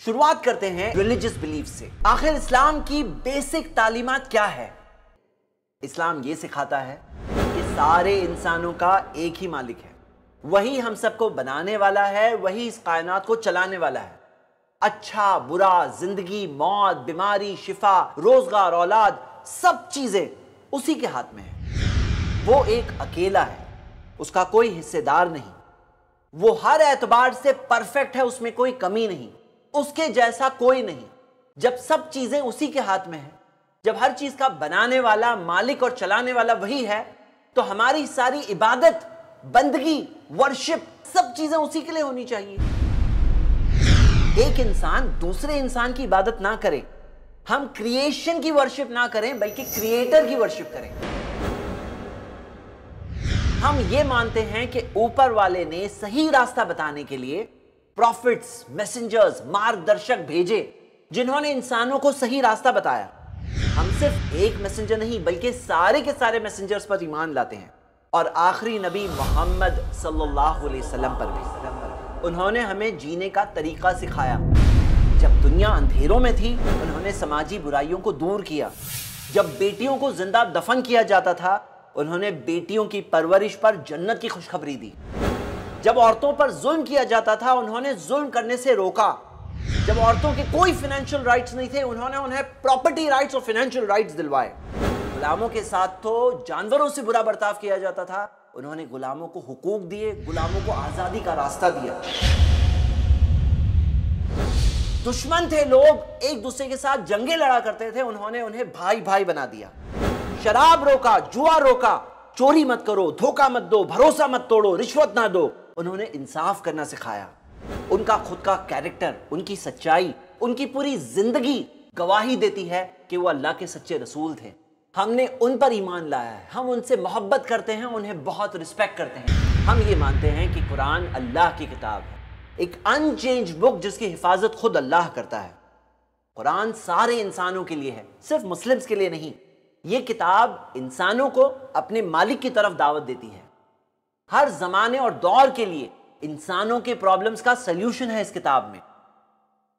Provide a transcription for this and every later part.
शुरुआत करते हैं रिलीजियस बिलीफ से। आखिर इस्लाम की बेसिक तालीमत क्या है? इस्लाम ये सिखाता है कि सारे इंसानों का एक ही मालिक है। वही हम सबको बनाने वाला है, वही इस कायनात को चलाने वाला है। अच्छा बुरा, ज़िंदगी, मौत, बीमारी, शिफा, रोज़गार, औलाद, सब चीज़ें उसी के हाथ में है। वो एक अकेला है, उसका कोई हिस्सेदार नहीं। वो हर एतबार से परफेक्ट है, उसमें कोई कमी नहीं। उसके जैसा कोई नहीं। जब सब चीज़ें उसी के हाथ में है, जब हर चीज़ का बनाने वाला, मालिक और चलाने वाला वही है तो हमारी सारी इबादत, बंदगी वर्शिप सब चीज़ें उसी के लिए होनी चाहिए। एक इंसान दूसरे इंसान की इबादत ना करे। हम क्रिएशन की वर्शिप ना करें, बल्कि क्रिएटर की वर्शिप करें। हम ये मानते हैं कि ऊपर वाले ने सही रास्ता बताने के लिए प्रॉफिट्स मैसेंजर्स मार्गदर्शक भेजे, जिन्होंने इंसानों को सही रास्ता बताया। हम सिर्फ़ एक मैसेंजर नहीं, बल्कि सारे के सारे मैसेंजर्स पर ईमान लाते हैं। और आखिरी नबी मोहम्मद सल्लल्लाहु अलैहि वसल्लम पर भी। उन्होंने हमें जीने का तरीका सिखाया। जब दुनिया अंधेरों में थी, उन्होंने समाजी बुराइयों को दूर किया। जब बेटियों को ज़िंदा दफन किया जाता था, उन्होंने बेटियों की परवरिश पर जन्नत की खुशखबरी दी। जब औरतों पर जुल्म किया जाता था, उन्होंने जुल्म करने से रोका। जब औरतों के कोई फाइनेंशियल राइट्स नहीं थे, उन्होंने उन्हें प्रॉपर्टी राइट्स और फाइनेंशियल राइट्स दिलवाए। गुलामों के साथ तो जानवरों से बुरा बर्ताव किया जाता था। उन्होंने गुलामों को हुकूक दिए, गुलामों को आज़ादी का रास्ता दिया। दुश्मन थे लोग, एक दूसरे के साथ जंगे लड़ा करते थे, उन्होंने उन्हें भाई भाई बना दिया। शराब रोका, जुआ रोका चोरी मत करो, धोखा मत दो, भरोसा मत तोड़ो, रिश्वत ना दो। उन्होंने इंसाफ करना सिखाया। उनका खुद का कैरेक्टर उनकी सच्चाई, उनकी पूरी ज़िंदगी गवाही देती है कि वो अल्लाह के सच्चे रसूल थे। हमने उन पर ईमान लाया है। हम उनसे मोहब्बत करते हैं, उन्हें बहुत रिस्पेक्ट करते हैं। हम ये मानते हैं कि कुरान अल्लाह की किताब है। एक अनचेंज बुक जिसकी हिफाजत खुद अल्लाह करता है। कुरान सारे इंसानों के लिए है, सिर्फ़ मुस्लिम्स के लिए नहीं ये किताब इंसानों को अपने मालिक की तरफ़ दावत देती है। हर जमाने और दौर के लिए इंसानों के प्रॉब्लम्स का सल्यूशन है इस किताब में।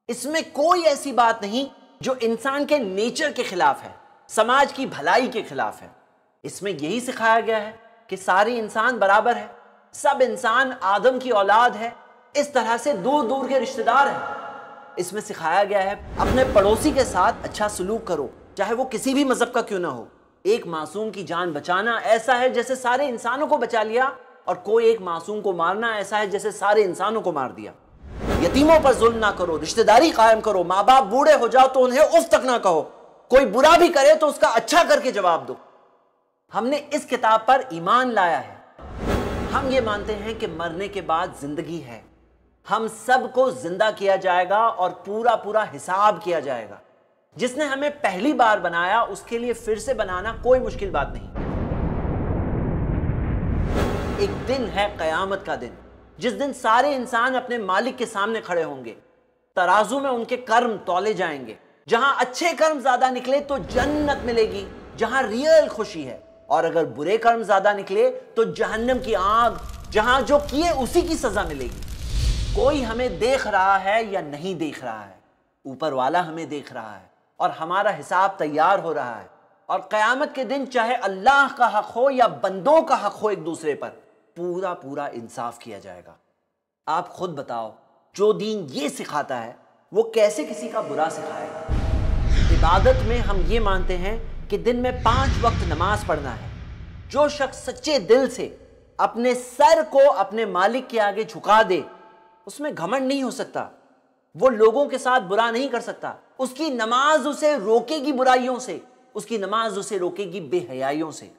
इसमें कोई ऐसी बात नहीं जो इंसान के नेचर के खिलाफ है, समाज की भलाई के खिलाफ है। इसमें यही सिखाया गया है कि सारे इंसान बराबर है, सब इंसान आदम की औलाद है, इस तरह से दूर दूर के रिश्तेदार हैं। इसमें सिखाया गया है, अपने पड़ोसी के साथ अच्छा सलूक करो चाहे वो किसी भी मज़हब का क्यों ना हो, एक मासूम की जान बचाना ऐसा है जैसे सारे इंसानों को बचा लिया और कोई एक मासूम को मारना ऐसा है जैसे सारे इंसानों को मार दिया। यतीमों पर जुल्म ना करो, रिश्तेदारी कायम करो माँ बाप बूढ़े हो जाओ तो उन्हें उफ तक ना कहो। कोई बुरा भी करे तो उसका अच्छा करके जवाब दो। हमने इस किताब पर ईमान लाया है। हम ये मानते हैं कि मरने के बाद ज़िंदगी है। हम सबको ज़िंदा किया जाएगा और पूरा पूरा हिसाब किया जाएगा। जिसने हमें पहली बार बनाया, उसके लिए फिर से बनाना कोई मुश्किल बात नहीं। एक दिन है कयामत का दिन, जिस दिन सारे इंसान अपने मालिक के सामने खड़े होंगे। तराजू में उनके कर्म तोले जाएँगे। जहाँ अच्छे कर्म ज़्यादा निकले तो जन्नत मिलेगी, जहाँ रियल खुशी है। और अगर बुरे कर्म ज़्यादा निकले तो जहन्नम की आग, जहाँ जो किए उसी की सजा मिलेगी। कोई हमें देख रहा है या नहीं देख रहा है? ऊपर वाला हमें देख रहा है। और हमारा हिसाब तैयार हो रहा है। और क़यामत के दिन चाहे अल्लाह का हक हो या बंदों का हक हो एक दूसरे पर, पूरा पूरा इंसाफ किया जाएगा। आप खुद बताओ, जो दीन ये सिखाता है, वो कैसे किसी का बुरा सिखाएगा? इबादत में हम ये मानते हैं कि दिन में पाँच वक्त नमाज़ पढ़ना है। जो शख्स सच्चे दिल से अपने सर को अपने मालिक के आगे झुका दे, उसमें घमंड नहीं हो सकता। वो लोगों के साथ बुरा नहीं कर सकता। उसकी नमाज़ उसे रोकेगी बुराइयों से। उसकी नमाज़ उसे रोकेगी बेहयाइयों से।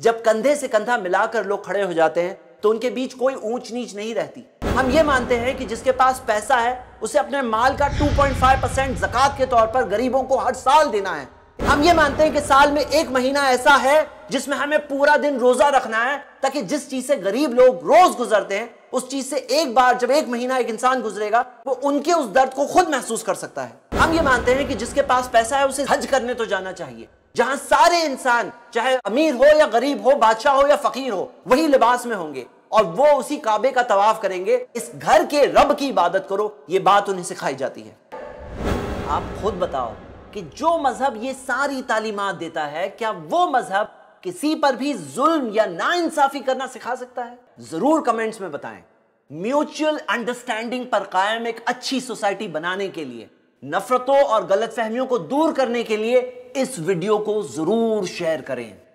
जब कंधे से कंधा मिलाकर लोग खड़े हो जाते हैं तो उनके बीच कोई ऊंच नीच नहीं रहती। हम ये मानते हैं कि जिसके पास पैसा है, उसे अपने माल का 2.5 परसेंट जक़ात के तौर पर गरीबों को हर साल देना है। हम ये मानते हैं कि साल में एक महीना ऐसा है जिसमें हमें पूरा दिन रोजा रखना है, ताकि जिस चीज़ से गरीब लोग रोज गुजरते हैं, उस चीज़ से एक बार जब एक महीना एक इंसान गुजरेगा, वो उनके उस दर्द को खुद महसूस कर सकता है। हम ये मानते हैं कि जिसके पास पैसा है, उसे हज करने तो जाना चाहिए। जहाँ सारे इंसान, चाहे अमीर हो या गरीब हो, बादशाह हो या फकीर हो, वही लिबास में होंगे, और वो उसी काबे का तवाफ करेंगे। इस घर के रब की इबादत करो, ये बात उन्हें सिखाई जाती है। आप खुद बताओ कि जो मज़हब ये सारी तालीमत देता है, क्या वो मज़हब किसी पर भी जुल्म या नाइंसाफी करना सिखा सकता है? ज़रूर कमेंट्स में बताएँ। म्यूचुअल अंडरस्टैंडिंग पर कायम एक अच्छी सोसाइटी बनाने के लिए, नफरतों और गलतफहमियों को दूर करने के लिए इस वीडियो को ज़रूर शेयर करें।